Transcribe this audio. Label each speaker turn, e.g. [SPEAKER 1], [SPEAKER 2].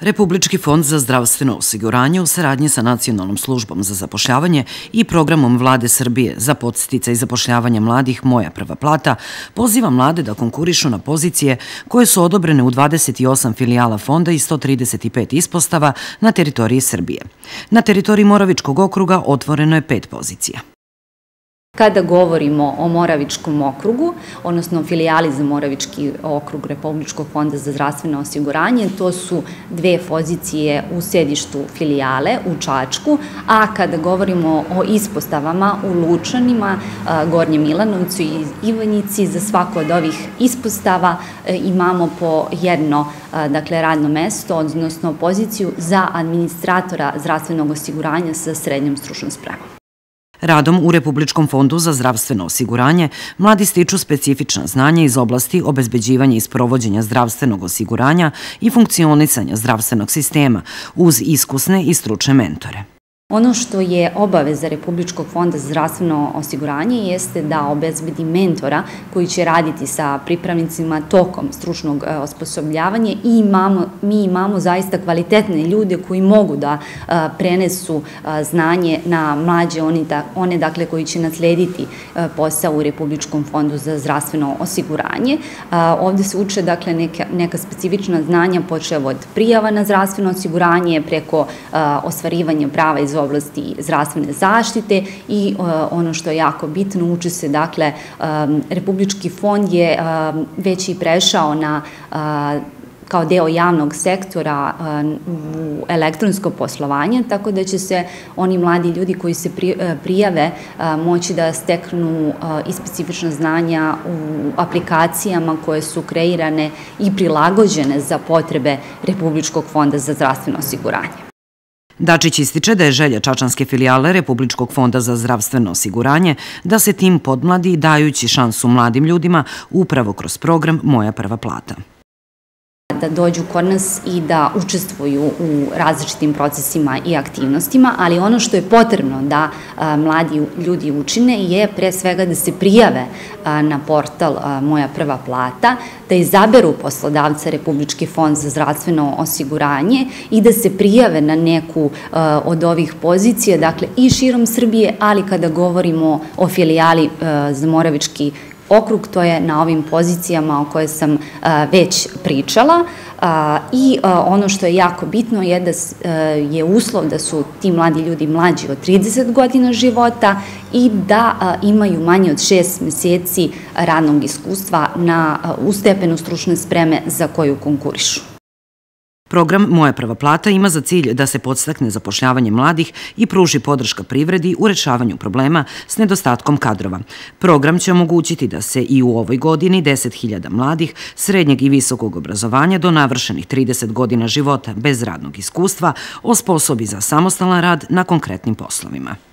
[SPEAKER 1] Republički fond za zdravstveno osiguranje u saradnji sa Nacionalnom službom za zapošljavanje i programom Vlade Srbije za podstica i zapošljavanje mladih Moja prva plata poziva mlade da konkurišu na pozicije koje su odobrene u 28 filijala fonda i 135 ispostava na teritoriji Srbije. Na teritoriji Moravičkog okruga otvoreno je pet pozicija.
[SPEAKER 2] Kada govorimo o Moravičkom okrugu, odnosno filijali za Moravički okrug Republičkog fonda za zdravstveno osiguranje, to su dve pozicije u sedištu filijale u Čačku, a kada govorimo o ispostavama u Lučanima, Gornje Milanovcu i Ivanjici, za svako od ovih ispostava e, imamo po jedno dakle, radno mesto, odnosno poziciju za administratora zdravstvenog osiguranja sa srednjom stručnom spremom.
[SPEAKER 1] Radom u Republičkom fondu za zdravstveno osiguranje mladi stiču specifična znanja iz oblasti obezbeđivanja i sprovođenja zdravstvenog osiguranja i funkcionisanja zdravstvenog sistema uz iskusne i stručne mentore.
[SPEAKER 2] Ono što je obaveza Republičkog fonda za zdravstveno osiguranje jeste da obezbedi mentora koji će raditi sa pripravnicima tokom stručnog e, osposobljavanja i imamo, mi imamo zaista kvalitetne ljude koji mogu da e, prenesu e, znanje na mlađe, one, da, dakle koji će naslediti posao u Republičkom fondu za zdravstveno osiguranje. Ovde se uče dakle neka, neka specifična znanja počeo od prijava na zdravstveno osiguranje preko ostvarivanja prava iz oblasti zdravstvene zaštite i uh, ono što je jako bitno, uči se, dakle, um, Republički fond je um, već i prešao na kao deo javnog sektora u elektronsko poslovanje, tako da će se oni mladi ljudi koji se prijave moći da steknu i specifična znanja u aplikacijama koje su kreirane i prilagođene za potrebe Republičkog fonda za zdravstveno osiguranje.
[SPEAKER 1] Dačić ističe da je želja Čačanske filijale Republičkog fonda za zdravstveno osiguranje da se tim podmladi dajući šansu mladim ljudima upravo kroz program Moja prva plata
[SPEAKER 2] da dođu kod nas i da učestvuju u različitim procesima i aktivnostima, ali ono što je potrebno da a, mladi ljudi učine je pre svega da se prijave a, na portal a, Moja prva plata, da izaberu poslodavca Republički fond za zdravstveno osiguranje i da se prijave na neku od ovih pozicija, dakle i širom Srbije, ali kada govorimo o filijali za Moravički okrug, to je na ovim pozicijama o koje sam već pričala i ono što je jako bitno je da je uslov da su ti mladi ljudi mlađi od 30 godina života i da imaju manje od 6 meseci radnog iskustva na, u stepenu stručne spreme za koju konkurišu.
[SPEAKER 1] Program Moja prva plata ima za cilj da se podstakne zapošljavanje mladih i pruži podrška privredi u rešavanju problema s nedostatkom kadrova. Program će omogućiti da se i u ovoj godini 10.000 mladih srednjeg i visokog obrazovanja do navršenih 30 godina života bez radnog iskustva osposobi za samostalan rad na konkretnim poslovima.